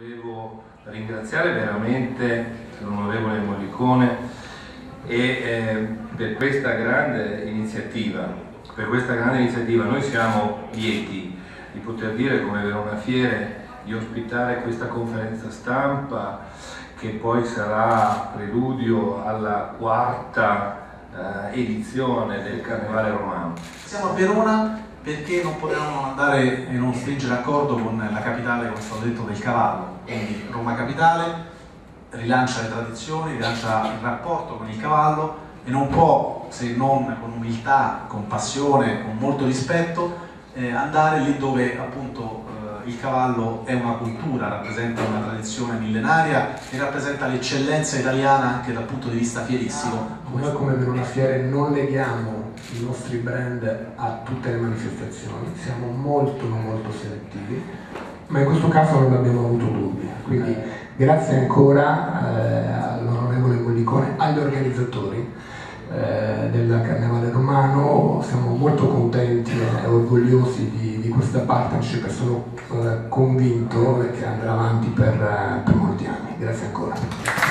Volevo ringraziare veramente l'onorevole Mollicone e, eh, per questa grande iniziativa. Per questa grande iniziativa noi siamo lieti di poter dire come Verona Fiere di ospitare questa conferenza stampa che poi sarà preludio alla quarta eh, edizione del Carnevale Romano. Siamo a Verona perché non potevamo andare e non stringere accordo con la capitale, come è stato detto, del cavallo. Quindi Roma Capitale rilancia le tradizioni, rilancia il rapporto con il cavallo e non può, se non con umiltà, con passione, con molto rispetto, eh, andare lì dove appunto il cavallo è una cultura, rappresenta una tradizione millenaria e rappresenta l'eccellenza italiana anche dal punto di vista fieristico. Noi come Verona Fiere non leghiamo i nostri brand a tutte le manifestazioni, siamo molto molto selettivi, ma in questo caso non abbiamo avuto dubbi. Quindi grazie ancora eh, all'onorevole Mollicone, agli organizzatori eh, del Carnevale Romano, siamo molto contenti e orgogliosi di, di questa partnership e sono eh, convinto che andrà avanti per, per molti anni. Grazie ancora.